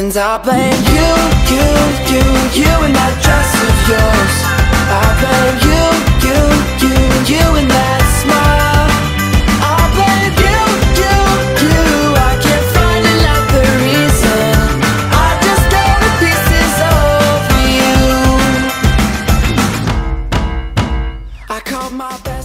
And I blame you, you, you, you and that dress of yours. I blame you, you, you, you and that smile. I blame you, you, you. I can't find another reason. I just tear to pieces over you. I called my best.